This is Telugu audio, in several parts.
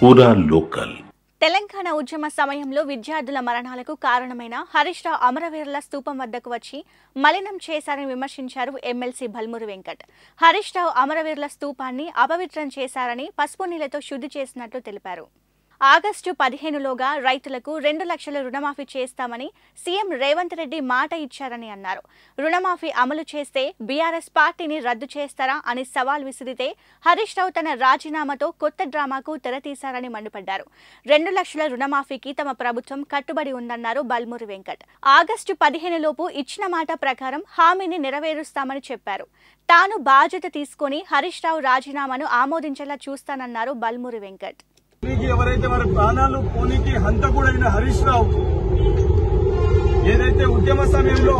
పూరా లోకల్ తెలంగాణ ఉద్యమ సమయంలో విద్యార్థుల మరణాలకు కారణమైన హరీష్ రావు అమరవీరుల స్థూపం వద్దకు వచ్చి మలినం చేశారని విమర్శించారు ఎమ్మెల్సీ బల్మురు వెంకట్. హరీష్ రావు అమరవీరుల స్థూపాన్ని అపవిత్రం చేశారని పసుపు నీళ్ళతో శుద్ధి చేసినట్లు తెలిపారు. ఆగస్టు పదిహేనులోగా రైతులకు రెండు లక్షల రుణమాఫీ చేస్తామని సీఎం రేవంత్ రెడ్డి మాట ఇచ్చారని అన్నారు. రుణమాఫీ అమలు చేస్తే బీఆర్ఎస్ పార్టీని రద్దు చేస్తారా అని సవాల్ విసిరితే హరీష్ రావు తన రాజీనామాతో కొత్త డ్రామాకు తెరతీశారని మండిపడ్డారు. రెండు లక్షల రుణమాఫీకి తమ ప్రభుత్వం కట్టుబడి ఉందన్నారు బల్మూరి వెంకట్. ఆగస్టు పదిహేనులోపు ఇచ్చిన మాట ప్రకారం హామీని నెరవేరుస్తామని చెప్పారు. తాను బాధ్యత తీసుకొని హరీష్ రావు రాజీనామాను ఆమోదించేలా చూస్తానన్నారు బల్మూరి వెంకట్. పోనీకి ఎవరైతే వారి ప్రాణాలు పోనీకి హంతకుడైన హరీష్ రావు ఏదైతే ఉద్యమ సమయంలో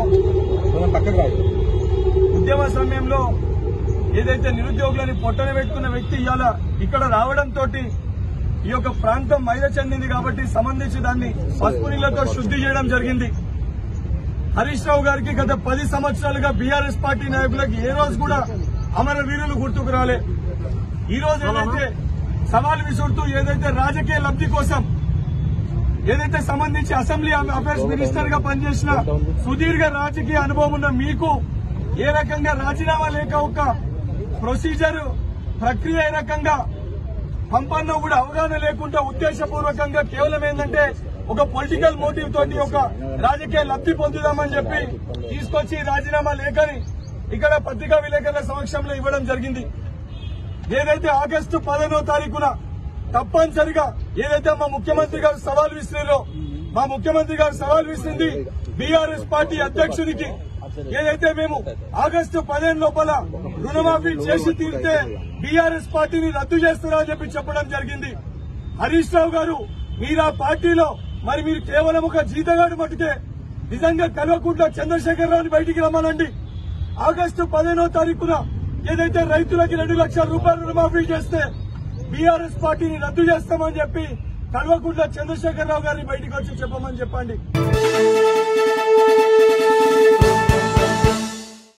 ఉద్యమ సమయంలో ఏదైతే నిరుద్యోగులని పొట్టన పెట్టుకున్న వ్యక్తి ఇవాళ ఇక్కడ రావడంతో ఈ యొక్క ప్రాంతం మైద చెందింది కాబట్టి సంబంధించి దాన్ని పసుపు నీళ్ళతో శుద్ధి చేయడం జరిగింది. హరీష్ రావు గారికి గత పది సంవత్సరాలుగా బీఆర్ఎస్ పార్టీ నాయకులకు ఏ రోజు కూడా అమరవీరులు గుర్తుకు రాలే. ఈ రోజు ఏదైతే సవాల్ విసురుతూ ఏదైతే రాజకీయ లబ్ధి కోసం ఏదైతే సంబంధించి అసెంబ్లీ అఫైర్స్ మినిస్టర్గా పనిచేసిన సుదీర్ఘ రాజకీయ అనుభవం ఉన్న మీకు ఏ రకంగా రాజీనామా లేక ఒక ప్రొసీజర్ ప్రక్రియ ఏ రకంగా పంపన్న కూడా అవగాహన లేకుండా ఉద్దేశపూర్వకంగా కేవలం ఏంటంటే ఒక పొలిటికల్ మోటివ్ తోటి ఒక రాజకీయ లబ్ధి పొందుదామని చెప్పి తీసుకొచ్చి రాజీనామా లేఖని ఇక్కడ పత్రికా విలేకరుల సమక్షంలో ఇవ్వడం జరిగింది. ఏదైతే ఆగస్టు పదిహేనో తారీఖున తప్పనిసరిగా ఏదైతే మా ముఖ్యమంత్రి గారు సవాల్ విసిరిలో మా ముఖ్యమంత్రి గారు సవాల్ విసిరింది బీఆర్ఎస్ పార్టీ అధ్యక్షుడికి ఏదైతే మేము ఆగస్టు పదిహేను లోపల రుణమాఫీ చేసి తీరితే బీఆర్ఎస్ పార్టీని రద్దు చేస్తారా చెప్పి చెప్పడం జరిగింది. హరీష్ రావు గారు మీరు ఆ పార్టీలో మరి మీరు కేవలం ఒక జీతగాడు మటుకే నిజంగా కల్వకుంట్ల చంద్రశేఖర్ రావుని బయటికి రమ్మనండి. ఆగస్టు పదిహేనో తారీఖున ఏదైతే రైతులకి రెండు లక్షల రూపాయలు రుణమాఫీ చేస్తే బీఆర్ఎస్ పార్టీని రద్దు చేస్తామని చెప్పి కల్వకుంట్ల చంద్రశేఖరరావు గారిని బయటకు వచ్చి చెప్పమని చెప్పండి.